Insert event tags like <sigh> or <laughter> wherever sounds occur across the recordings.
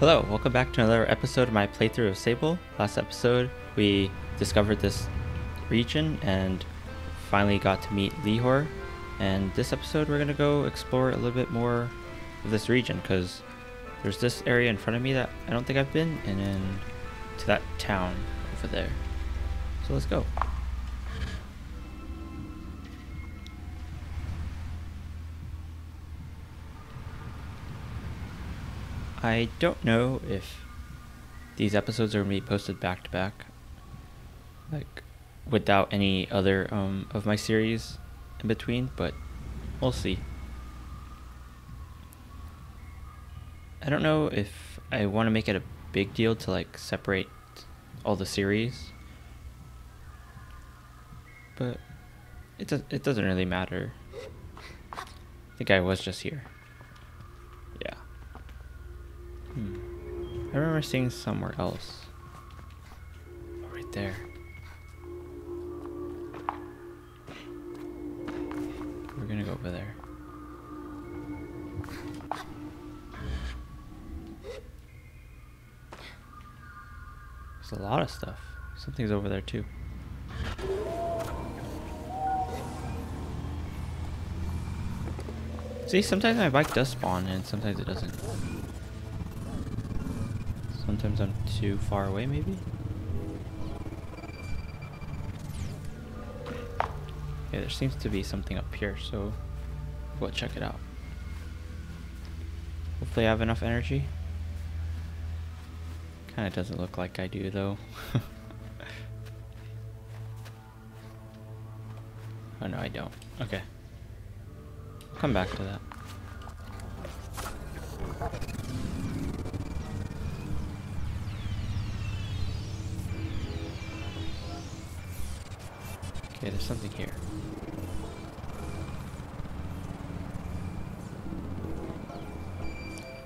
Hello, welcome back to another episode of my playthrough of Sable. Last episode, we discovered this region and finally got to meet Lihor. And this episode, we're gonna go explore a little bit more of this region because there's this area in front of me that I don't think I've been, and then to that town over there. So let's go. I don't know if these episodes are going to be posted back to back, like without any other um, of my series in between, but we'll see. I don't know if I want to make it a big deal to like separate all the series, but it does it doesn't really matter. Think I was just here. Hmm. I remember seeing somewhere else. Right there. We're gonna go over there. There's a lot of stuff. Something's over there too. See, sometimes my bike does spawn and sometimes it doesn't. Sometimes I'm too far away, maybe? Yeah, there seems to be something up here, so we'll check it out. Hopefully I have enough energy. Kinda doesn't look like I do, though. <laughs> oh no, I don't. Okay. Come back to that. Okay, there's something here.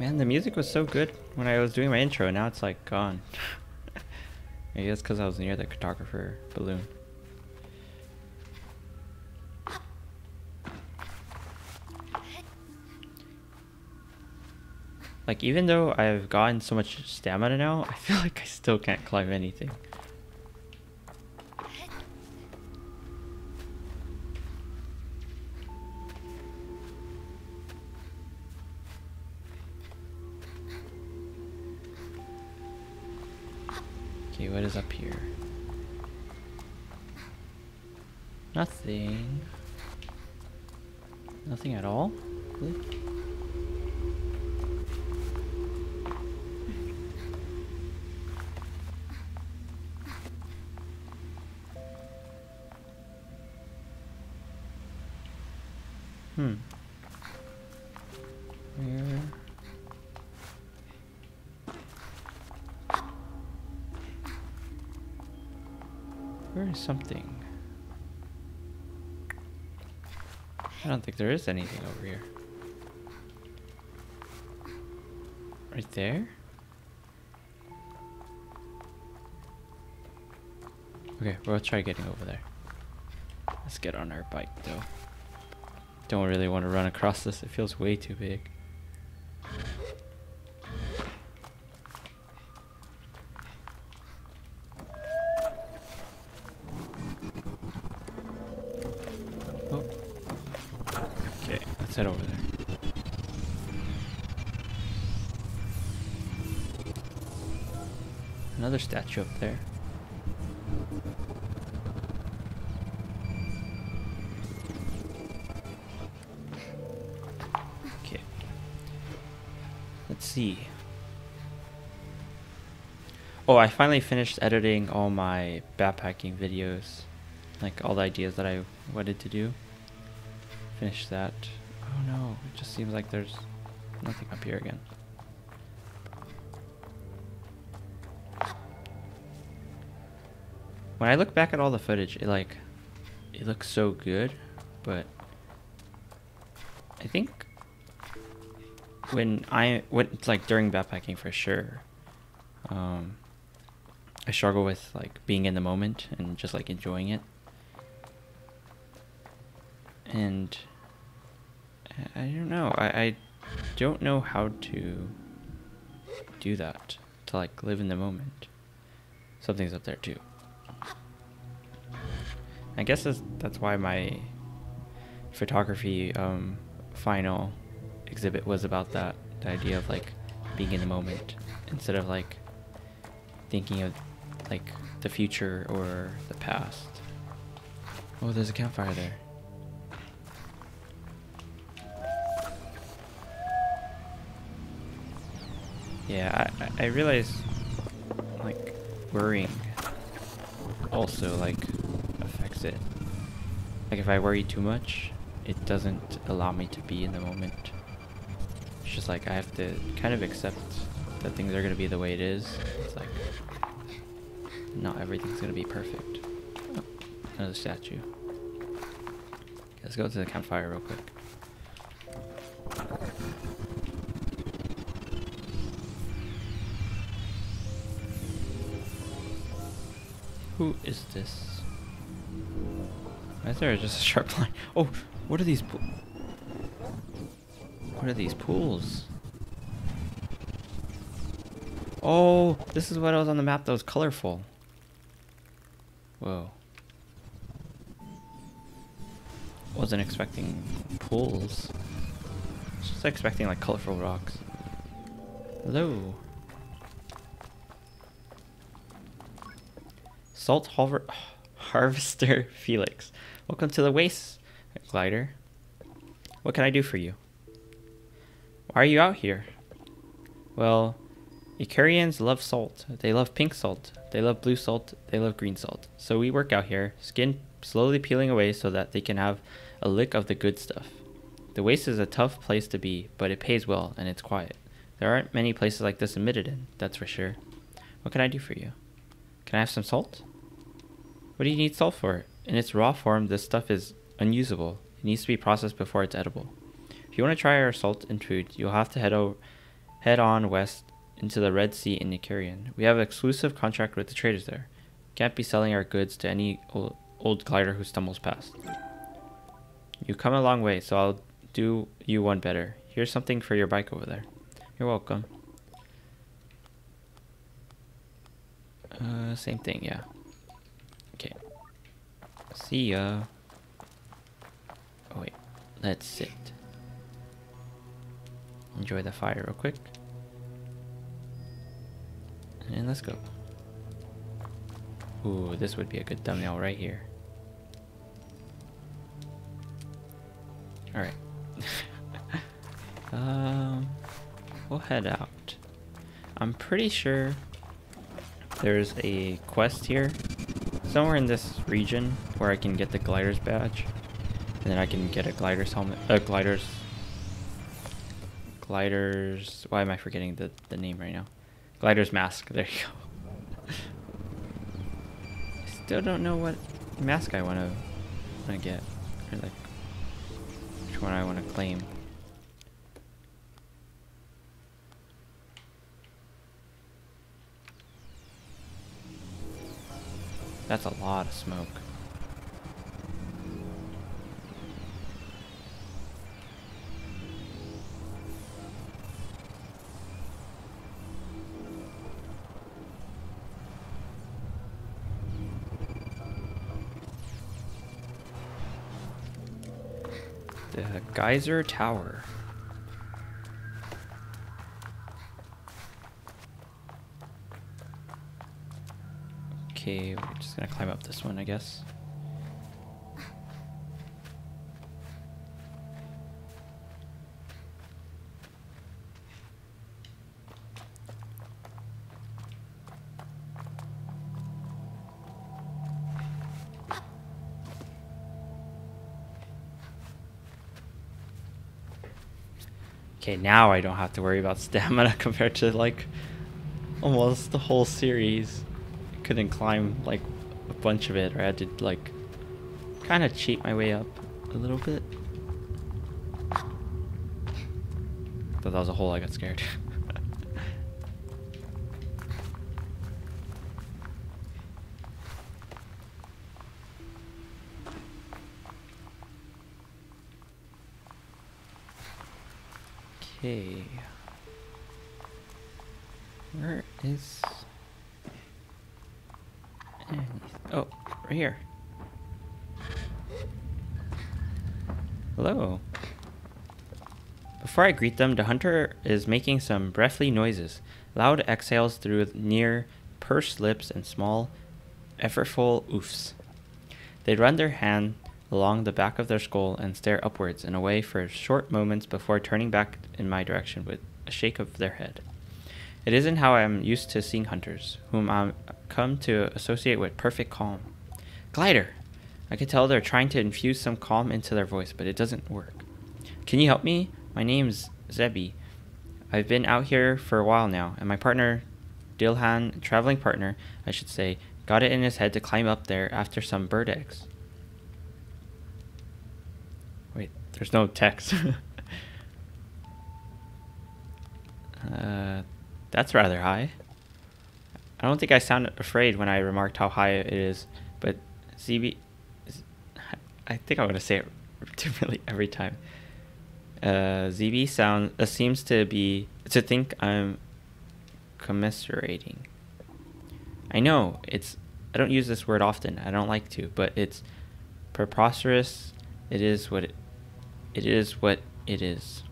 Man, the music was so good when I was doing my intro, now it's like gone. <laughs> Maybe it's because I was near the cartographer balloon. Like, even though I've gotten so much stamina now, <laughs> I feel like I still can't climb anything. What is up here? Nothing. Nothing at all? Really? There is anything over here. Right there? Okay, we'll try getting over there. Let's get on our bike though. Don't really want to run across this, it feels way too big. Up there. Okay. Let's see. Oh, I finally finished editing all my backpacking videos. Like all the ideas that I wanted to do. Finish that. Oh no, it just seems like there's nothing up here again. When I look back at all the footage, it like it looks so good, but I think when I when it's like during backpacking for sure, um, I struggle with like being in the moment and just like enjoying it. And I, I don't know. I, I don't know how to do that to like live in the moment. Something's up there too. I guess that's, that's why my photography um, final exhibit was about that the idea of like being in the moment instead of like thinking of like the future or the past. Oh, there's a campfire there. Yeah, I, I realize like worrying also like it. Like if I worry too much, it doesn't allow me to be in the moment. It's just like I have to kind of accept that things are gonna be the way it is. It's like not everything's gonna be perfect. Oh, another statue. Let's go to the campfire real quick. Who is this? Is there just a sharp <laughs> line? Oh, what are these? What are these pools? Oh, this is what I was on the map that was colorful. Whoa. Wasn't expecting pools. Just expecting like colorful rocks. Hello. Salt Har <sighs> Harvester <laughs> Felix. Welcome to the Waste Glider. What can I do for you? Why are you out here? Well, Icarians love salt. They love pink salt. They love blue salt. They love green salt. So we work out here, skin slowly peeling away so that they can have a lick of the good stuff. The waste is a tough place to be, but it pays well and it's quiet. There aren't many places like this in that's for sure. What can I do for you? Can I have some salt? What do you need salt for? In its raw form, this stuff is unusable. It needs to be processed before it's edible. If you want to try our salt and food, you'll have to head, o- head on west into the Red Sea in Icarian. We have an exclusive contract with the traders there. Can't be selling our goods to any old, old glider who stumbles past. You've come a long way, so I'll do you one better. Here's something for your bike over there. You're welcome. Uh, same thing, yeah. See ya. Oh wait, let's sit. Enjoy the fire real quick. And let's go. Ooh, this would be a good thumbnail right here. Alright. <laughs> um, we'll head out. I'm pretty sure there's a quest here somewhere in this region where I can get the glider's badge. And then I can get a glider's helmet, a uh, glider's, glider's, why am I forgetting the, the name right now? Glider's mask, there you go. I <laughs> still don't know what mask I want to get, or like, which one I want to claim. That's a lot of smoke. The Geyser Tower. Okay, we're just gonna climb up this one, I guess. Okay, now I don't have to worry about <laughs> stamina compared to like almost the whole series couldn't climb like bunch of it or I had to like kind of cheat my way up a little bit. Thought that was a hole, I got scared. <laughs> Before I greet them, the hunter is making some breathy noises, loud exhales through near pursed lips and small, effortful oofs. They run their hand along the back of their skull and stare upwards and away for short moments before turning back in my direction with a shake of their head. It isn't how I am used to seeing hunters, whom I've come to associate with perfect calm. Glider! I can tell they're trying to infuse some calm into their voice, but it doesn't work. Can you help me? My name's Zebi. I've been out here for a while now, and my partner, Dilhan, traveling partner, I should say, got it in his head to climb up there after some bird eggs. Wait, there's no text. <laughs> uh, that's rather high. I don't think I sounded afraid when I remarked how high it is, but ZB I think I'm gonna say it <laughs> differently every time. Uh, ZB sound uh, seems to be to think I'm commiserating. I know it's. I don't use this word often. I don't like to, but it's preposterous. It is what it, it is. What it is.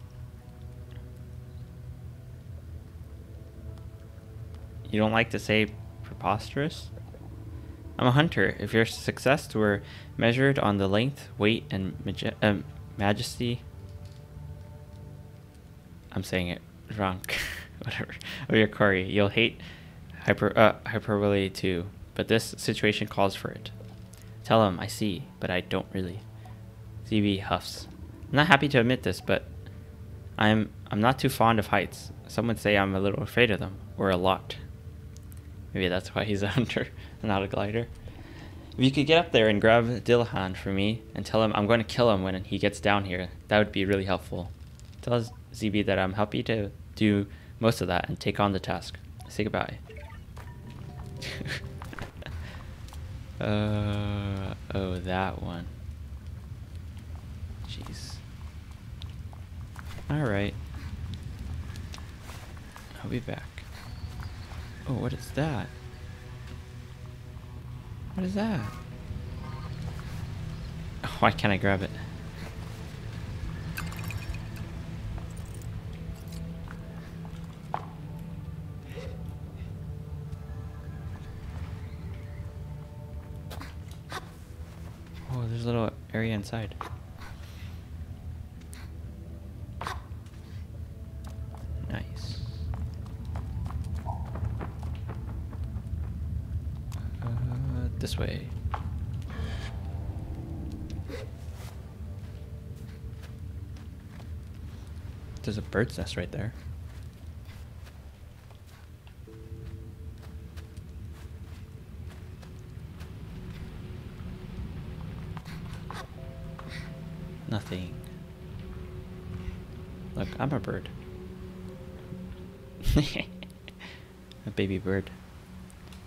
You don't like to say preposterous? I'm a hunter. If your success were measured on the length, weight, and uh, majesty, I'm saying it wrong, <laughs> whatever, of your quarry, you'll hate hyper, uh, hyperbole too. But this situation calls for it. Tell him I see, but I don't really. ZB huffs. I'm not happy to admit this, but I'm I'm not too fond of heights. Some would say I'm a little afraid of them, or a lot. Maybe that's why he's <laughs> a hunter, not a glider. If you could get up there and grab Dillahan for me and tell him I'm going to kill him when he gets down here, that would be really helpful. Tell ZB that I'm happy to do most of that and take on the task. Say goodbye. <laughs> uh, oh, that one. Jeez. Alright. I'll be back. Oh, what is that? What is that? Why can't I grab it? There's a little area inside. Nice. Uh, this way. There's a bird's nest right there. Baby bird.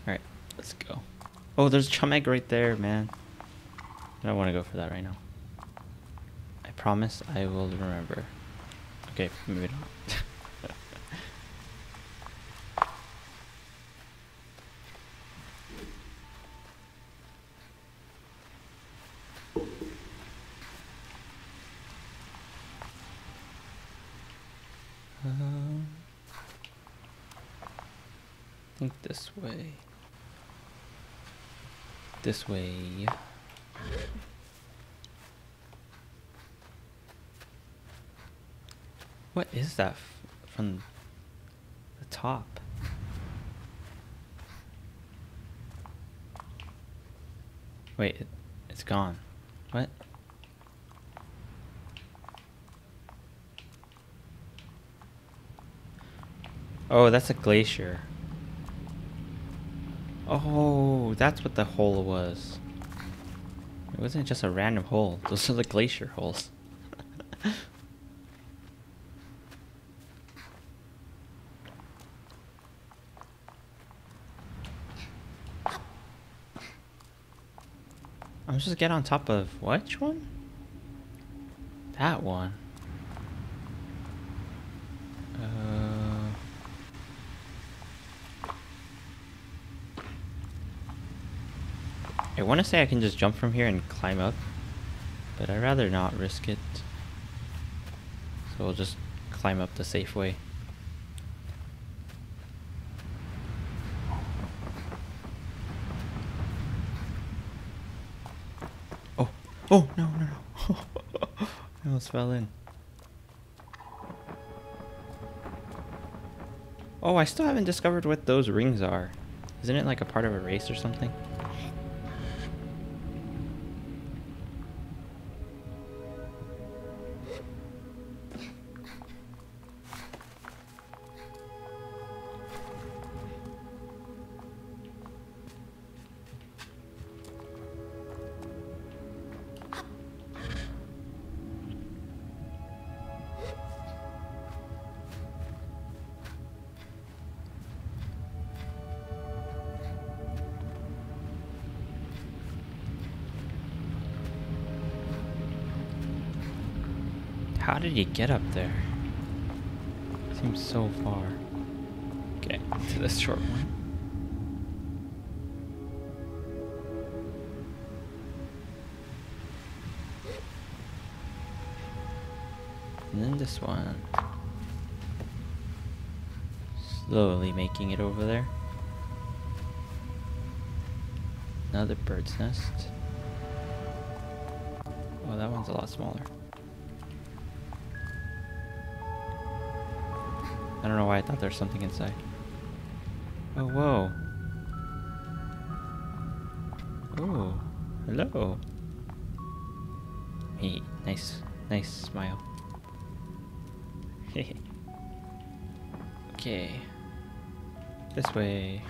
Alright, let's go. Oh, there's Chum egg right there, man. I don't want to go for that right now. I promise I will remember. Okay, maybe not. um, I think this way this way. What is that from the top? Wait, it, it's gone. What? Oh, that's a glacier. Oh, that's what the hole was. It wasn't just a random hole. <laughs> Those are the glacier holes. <laughs> I'm just get on top of which one? That one. Uh, I want to say I can just jump from here and climb up, but I'd rather not risk it. So we'll just climb up the safe way. Oh, oh, no, no, no. <laughs> I almost fell in. Oh, I still haven't discovered what those rings are. Isn't it like a part of a race or something? How did you get up there? Seems so far. Okay, to this short one. And then this one. Slowly making it over there. Another bird's nest. Oh, that one's a lot smaller. I don't know why I thought there was something inside. Oh, whoa. Oh, hello. Hey, nice, nice smile. okay. This way.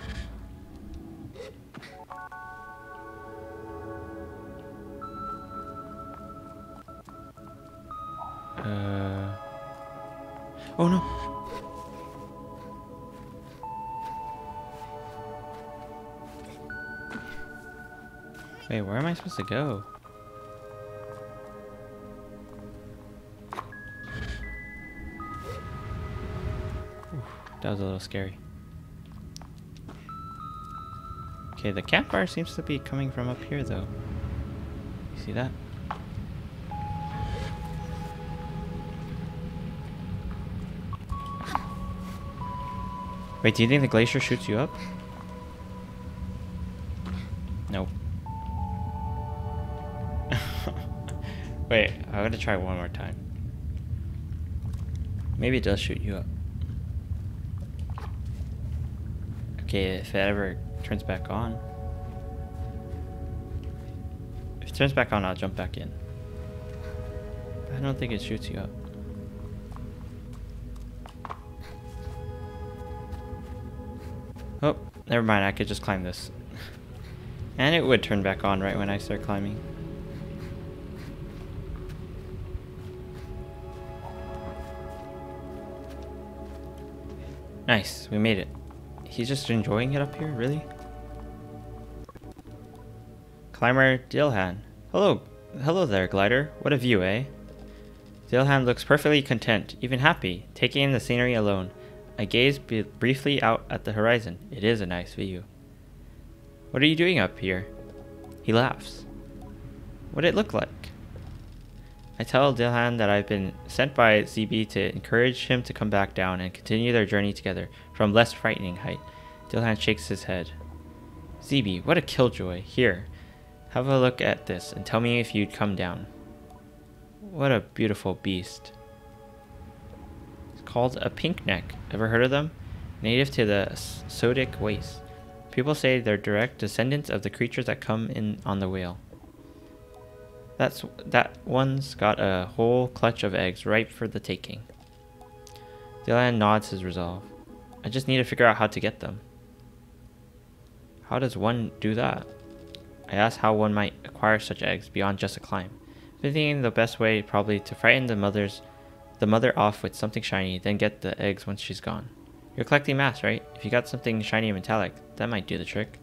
Uh. Oh no! Wait, where am I supposed to go? Oof, that was a little scary. Okay, the cat campfire seems to be coming from up here though. You see that? Wait, do you think the glacier shoots you up? I'm gonna try one more time. Maybe it does shoot you up. Okay, if it ever turns back on. If it turns back on, I'll jump back in. I don't think it shoots you up. Oh, never mind, I could just climb this. <laughs> and it would turn back on right when I start climbing. Nice, we made it. He's just enjoying it up here, really? Climber Dilhan. Hello, hello there, glider. What a view, eh? Dilhan looks perfectly content, even happy, taking in the scenery alone. I gaze briefly out at the horizon. It is a nice view. What are you doing up here? He laughs. What did it look like? I tell Dilhan that I've been sent by ZB to encourage him to come back down and continue their journey together from less frightening height. Dilhan shakes his head. ZB, what a killjoy. Here, have a look at this and tell me if you'd come down. What a beautiful beast. It's called a pink neck. Ever heard of them? Native to the Sodic Waste. People say they're direct descendants of the creatures that come in on the whale. That's that one's got a whole clutch of eggs ripe for the taking. Dylan nods his resolve. I just need to figure out how to get them. How does one do that? I ask how one might acquire such eggs beyond just a climb. Thinking the best way probably to frighten the mother's the mother off with something shiny, then get the eggs once she's gone. You're collecting mass, right? If you got something shiny and metallic, that might do the trick.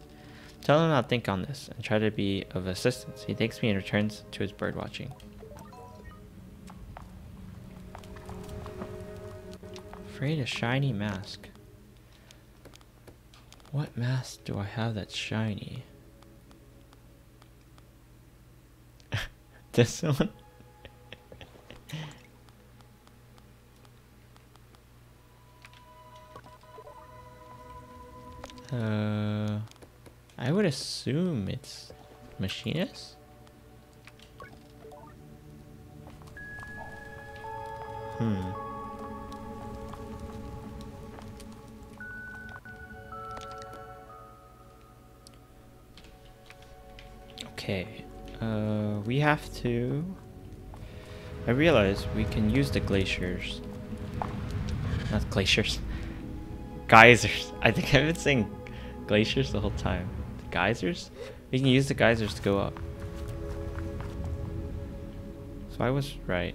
Tell him I'll think on this and try to be of assistance. He thanks me and returns to his bird watching. Afraid a shiny mask. What mask do I have that's shiny? <laughs> this one. <laughs> uh, I would assume it's machinist. Hmm. Okay. Uh, we have to... I realize we can use the glaciers. Not glaciers. <laughs> Geysers. I think I've been saying glaciers the whole time. Geysers? We can use the geysers to go up. So I was right.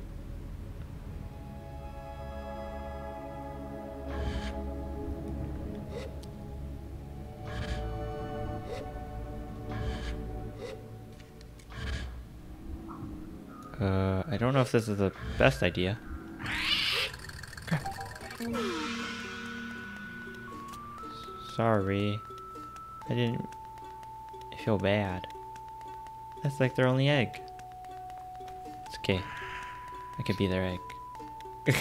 Uh, I don't know if this is the best idea. Sorry. I didn't feel bad. That's like their only egg. It's okay. I could be their egg. <laughs> Look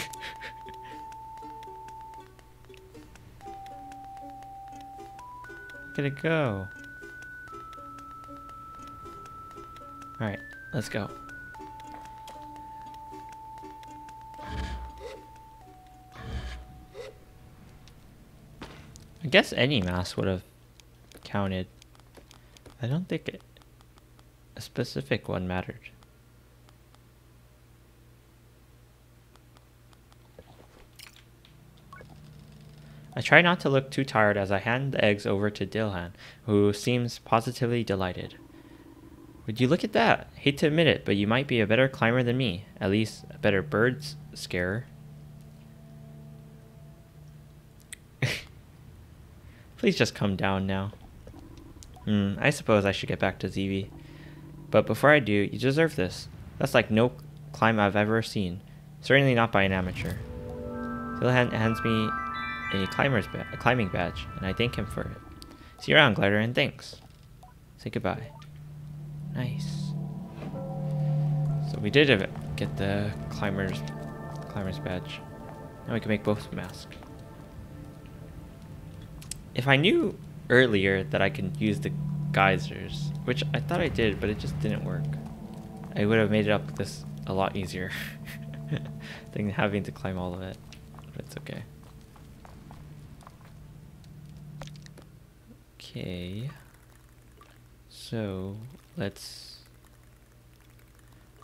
at it go. Alright, let's go. I guess any mass would have counted. I don't think it, a specific one mattered. I try not to look too tired as I hand the eggs over to Dilhan, who seems positively delighted. Would you look at that? Hate to admit it, but you might be a better climber than me. At least a better bird scarer. <laughs> Please just come down now. Hmm, I suppose I should get back to ZV. But before I do, you deserve this. That's like no climb I've ever seen. Certainly not by an amateur. Dilhan hands me a climber's ba a climbing badge, and I thank him for it. See you around, Glider, and thanks. Say goodbye. Nice. So we did get the climber's climber's badge. Now we can make both masks. If I knew earlier that I can use the geysers, which I thought I did, but it just didn't work, I would have made it up this a lot easier <laughs> than having to climb all of it. But it's okay. Okay. So, let's...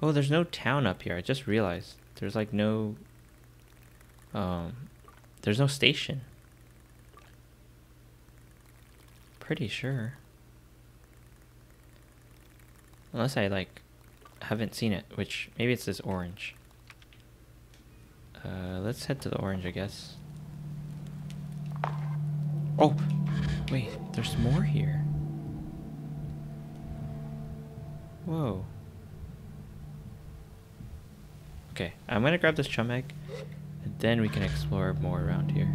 Oh, there's no town up here. I just realized. There's like no... Um, there's no station. Pretty sure. Unless I like haven't seen it, which maybe it's this orange. Uh, let's head to the orange, I guess. Oh, wait, there's more here. Whoa. Okay, I'm gonna grab this chum egg, and then we can explore more around here.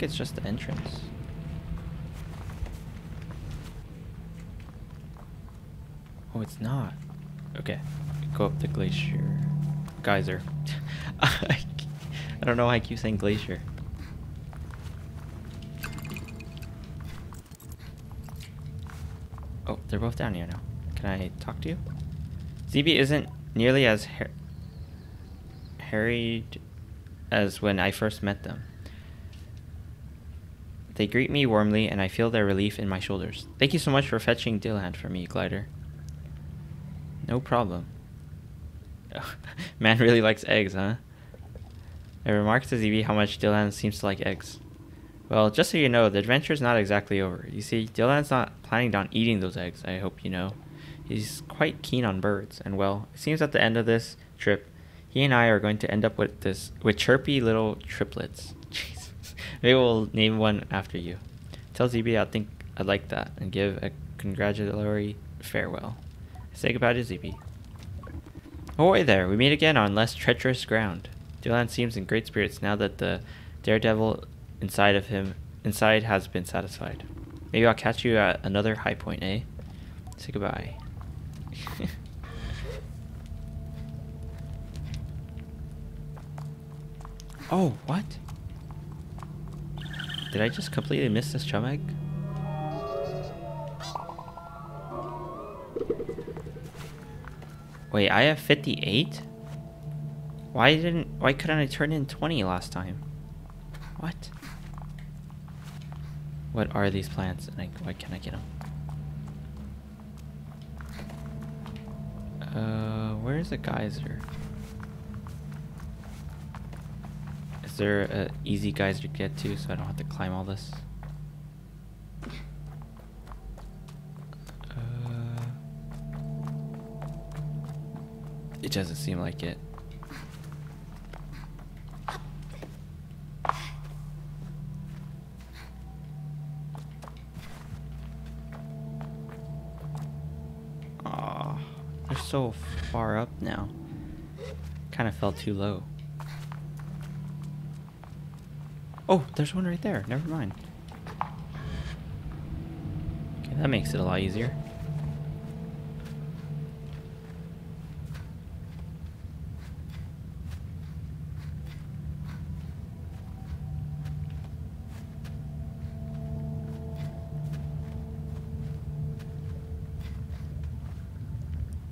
Think it's just the entrance. Oh, it's not. Okay. Go up the glacier. Geyser. <laughs> I don't know why I keep saying glacier. Oh, they're both down here now. Can I talk to you? ZB isn't nearly as har harried as when I first met them. They greet me warmly, and I feel their relief in my shoulders. Thank you so much for fetching Dilhan for me, Glider. No problem. <laughs> Man really likes eggs, huh? I remarked to ZB how much Dilhan seems to like eggs. Well, just so you know, the adventure's not exactly over. You see, Dilhan's not planning on eating those eggs, I hope you know. He's quite keen on birds, and well, it seems at the end of this trip, he and I are going to end up with this with chirpy little triplets. Maybe we'll name one after you. Tell ZB I think I'd like that and give a congratulatory farewell. Say goodbye to Zeepy. Ahoy there, we meet again on less treacherous ground. Dylan seems in great spirits now that the daredevil inside of him inside has been satisfied. Maybe I'll catch you at another high point, eh? Say goodbye. <laughs> oh, what? Did I just completely miss this chum egg? Wait, I have 58? Why didn't why couldn't I turn in 20 last time? What? What are these plants and I, why can't I get them? Uh, where's the geyser? There a easy geyser to get to so I don't have to climb all this? Uh, it doesn't seem like it. Aw, they're so far up now. Kind of fell too low. Oh, there's one right there. Never mind. Okay, that makes it a lot easier.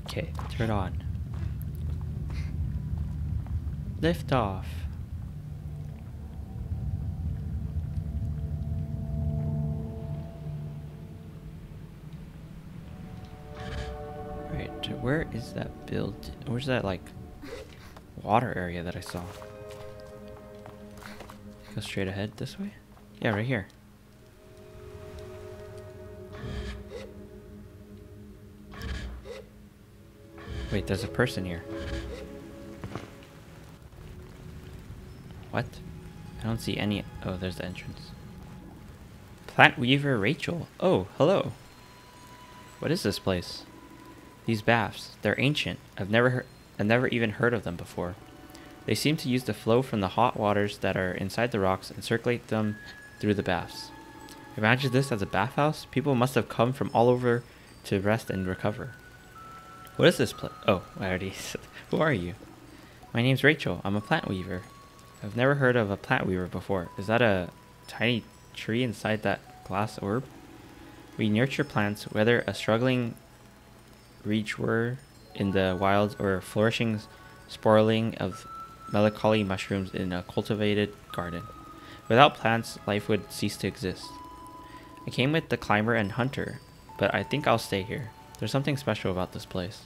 Okay, turn on. Lift off. Where is that build? Where's that like water area that I saw? Go straight ahead this way? Yeah, right here. Wait, there's a person here. What? I don't see any. Oh, there's the entrance. Plant Weaver Rachel. Oh, hello. What is this place? These baths. They're ancient. I've never heard, I've never even heard of them before. They seem to use the flow from the hot waters that are inside the rocks and circulate them through the baths. Imagine this as a bathhouse. People must have come from all over to rest and recover. What is this place? Oh, I already <laughs> said. Who are you? My name's Rachel. I'm a plant weaver. I've never heard of a plant weaver before. Is that a tiny tree inside that glass orb? We nurture plants, whether a struggling reachwort in the wilds or flourishing spoiling of melancholy mushrooms in a cultivated garden. Without plants, life would cease to exist. I came with the climber and hunter, but I think I'll stay here. There's something special about this place.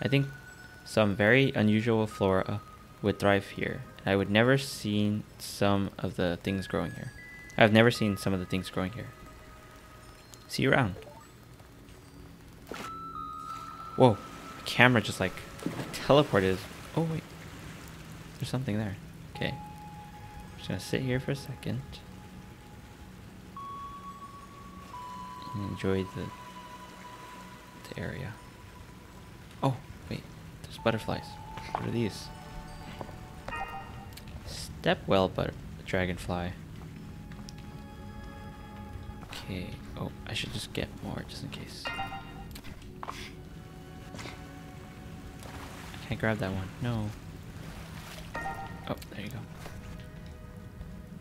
I think some very unusual flora would thrive here, and I would never seen some of the things growing here. I've never seen some of the things growing here. See you around. Whoa, the camera just like teleported. Oh wait, there's something there. Okay, I'm just gonna sit here for a second and enjoy the the area. Oh wait, there's butterflies. What are these? Stepwell butter dragonfly. Okay. Oh, I should just get more just in case. Can't grab that one. No. Oh, there you go.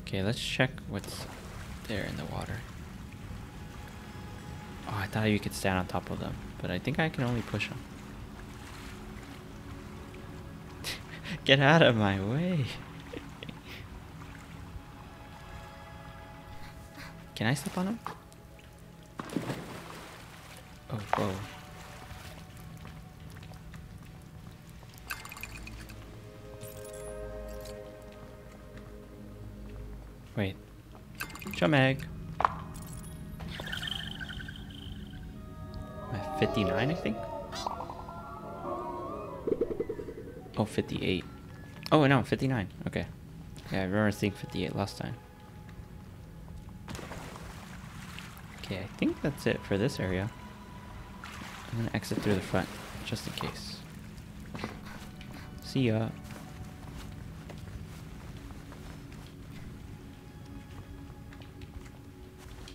Okay, let's check what's there in the water. Oh, I thought you could stand on top of them, but I think I can only push them. <laughs> Get out of my way. <laughs> Can I step on them? Oh, whoa. Chum egg. I'm at 59, I think? Oh, 58. Oh, no, 59. Okay. Yeah, I remember seeing 58 last time. Okay, I think that's it for this area. I'm gonna exit through the front, just in case. See ya.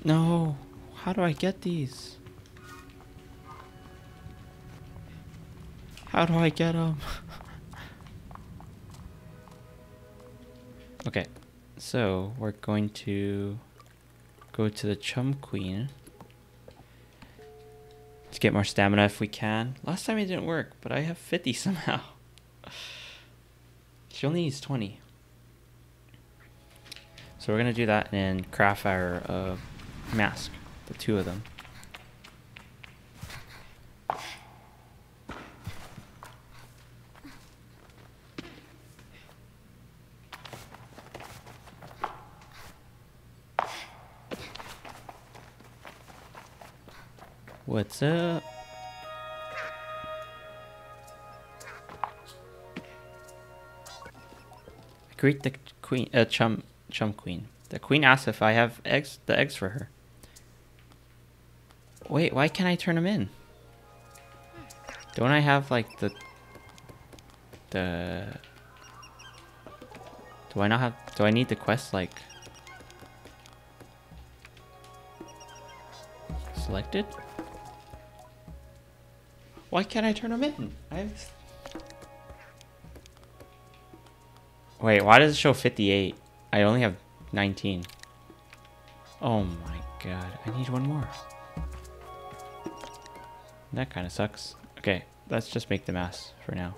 No! How do I get these? How do I get them? <laughs> okay, so we're going to go to the Chum Queen to get more stamina if we can. Last time it didn't work, but I have 50 <laughs> somehow. she only needs 20. So we're gonna do that and craft our uh, mask, the two of them. What's up? Greet the queen, uh, chum, chum queen. The queen asks if I have eggs, the eggs for her. Wait, why can't I turn them in? Don't I have like the, the, do I not have, do I need the quest like selected? Why can't I turn them in? I've... Wait, why does it show 58? I only have 19. Oh my god, I need one more. That kind of sucks. Okay, let's just make the mass for now.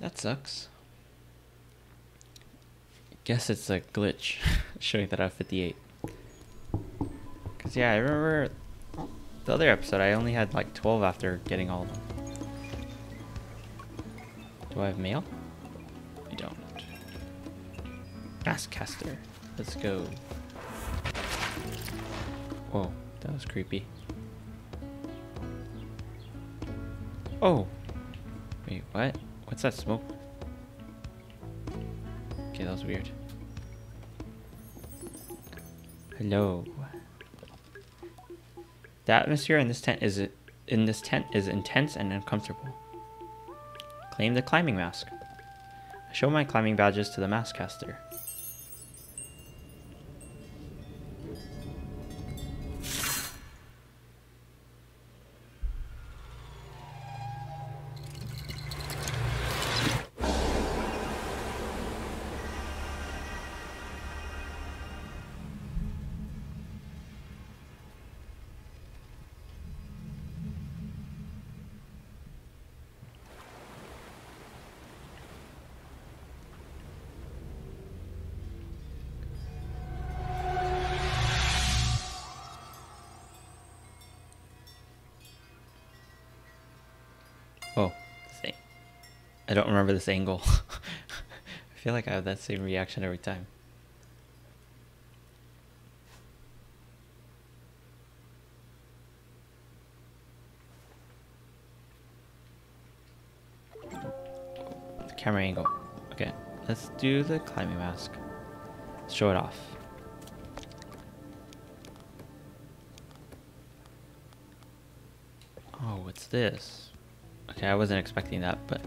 That sucks. Guess it's a glitch <laughs> showing that I have 58. Cause yeah, I remember the other episode, I only had like 12 after getting all of them. Do I have mail? I don't. Maskcaster. Let's go. Whoa, that was creepy. Oh! Wait, what? What's that smoke? Okay, that was weird. Hello. The atmosphere in this tent is in this tent is intense and uncomfortable. Claim the climbing mask. Show my climbing badges to the maskcaster. Oh, I don't remember this angle. <laughs> I feel like I have that same reaction every time. Camera angle. Okay, let's do the climbing mask. show it off. Oh, what's this? Okay, I wasn't expecting that, but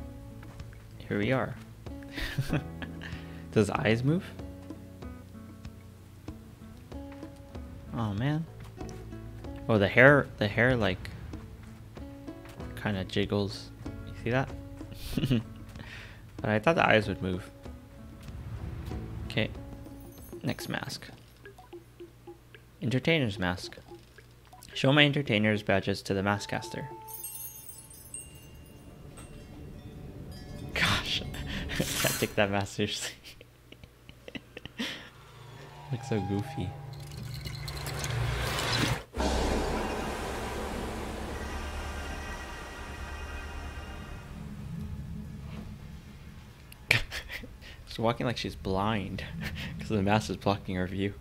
here we are. <laughs> Does eyes move? Oh man. Oh, the hair, the hair like kind of jiggles. You see that? <laughs> but I thought the eyes would move. Okay. Next mask. Entertainer's mask. Show my entertainer's badges to the maskcaster. Take that mask seriously. <laughs> Looks so goofy. <laughs> she's walking like she's blind <laughs> because the mask is blocking her view.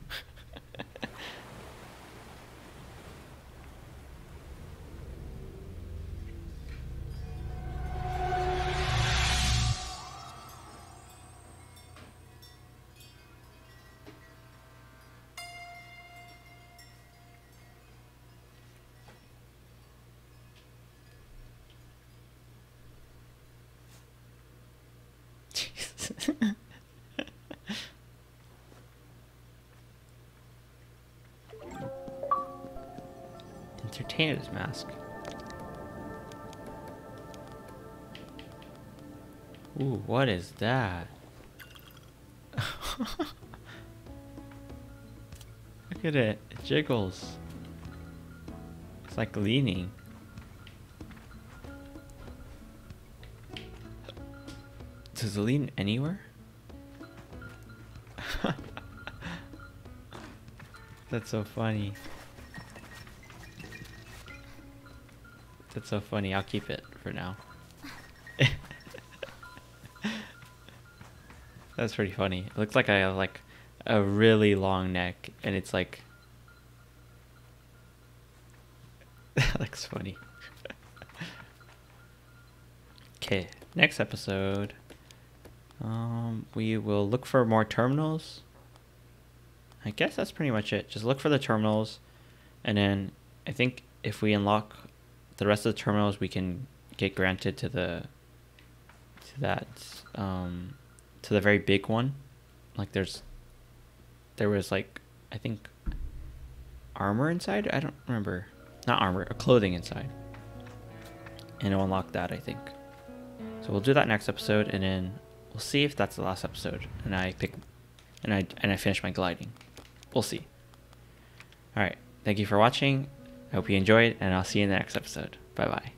Mask. Ooh, what is that? <laughs> Look at it. It jiggles. It's like leaning. Does it lean anywhere? <laughs> That's so funny. That's so funny. I'll keep it for now. <laughs> That's pretty funny. It looks like I have like a really long neck and it's like <laughs> that looks funny. <laughs> okay, next episode. Um, we will look for more terminals. I guess that's pretty much it. Just look for the terminals, and then I think if we unlock the rest of the terminals, we can get granted to the to that um, to the very big one. Like there's there was like I think armor inside. I don't remember. Not armor, a clothing inside. And it'll unlock that, I think. So we'll do that next episode, and then we'll see if that's the last episode. And I pick, and I and I finish my gliding. We'll see. All right. Thank you for watching. Hope you enjoyed, and I'll see you in the next episode. Bye bye.